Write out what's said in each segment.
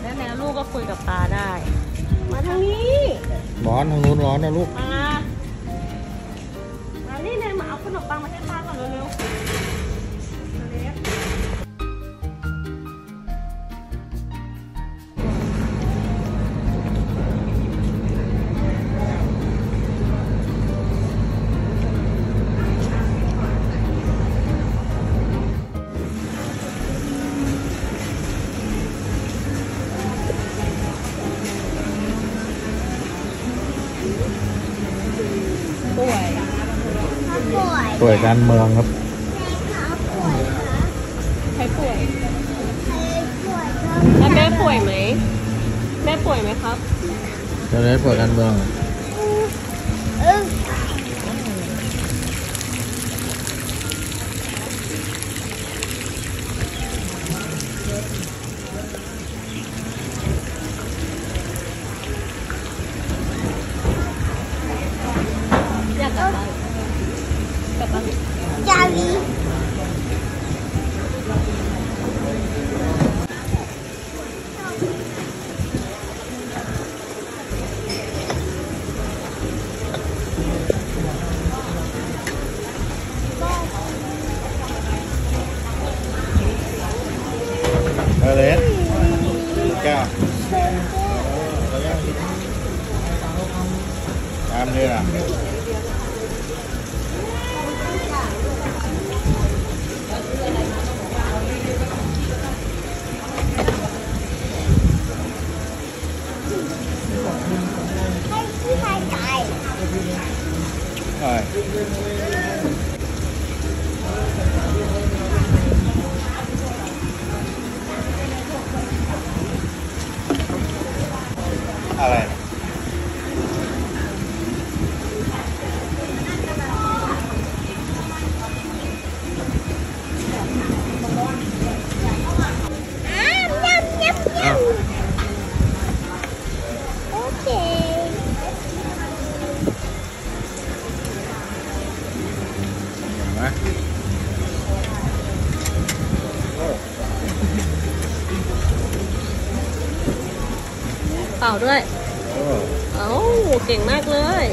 แล้วแล้วลูกก็คุยกับตาได้ มาทางนี้ ร้อนทางนู้นร้อนนะลูก มามา ป่วยป่วยการเมืองครับขาป่วยค่ะใครป่วยใครป่วยก็แล้วแม่ป่วยไหม แม่ป่วยไหมครับ จะได้ป่วยการเมืองเอ เอเลสแก้ว เปล่าด้วยโอ้เอ้าเก่งมากเลย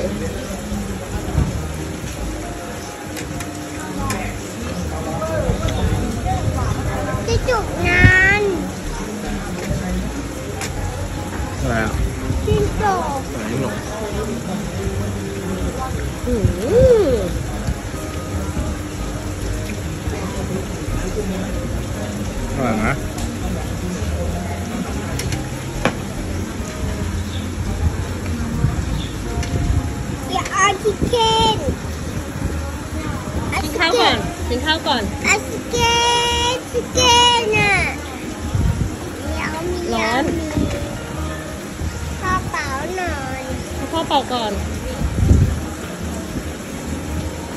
จะจุกนานอะไรอะจิงโจกไหนหนูอืมอะไรนะ อย่าเอาทิเกนกินข้าวก่อน กินข้าวก่อนอาทิเกนทิเกนอะเมียวเมียวร้อนข้าเป๋าหน่อยให้พ่อเป่าก่อน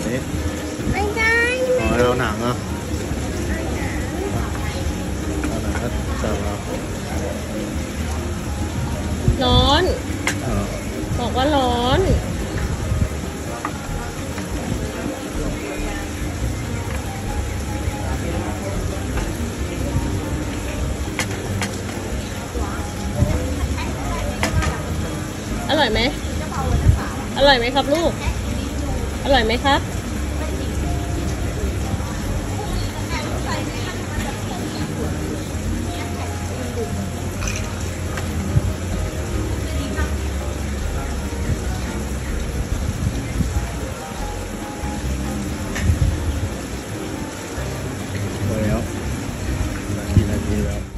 นี่ไม่ได้อ๋อไม่เราหนังเหรอะเอาหนังก็เสิร์ฟเราร้อนเออบอกว่าร้อน ร่อยไหมอร่อยไหมครับลูก อร่อยไหมครับอแล้วหลายนาทีแล้ว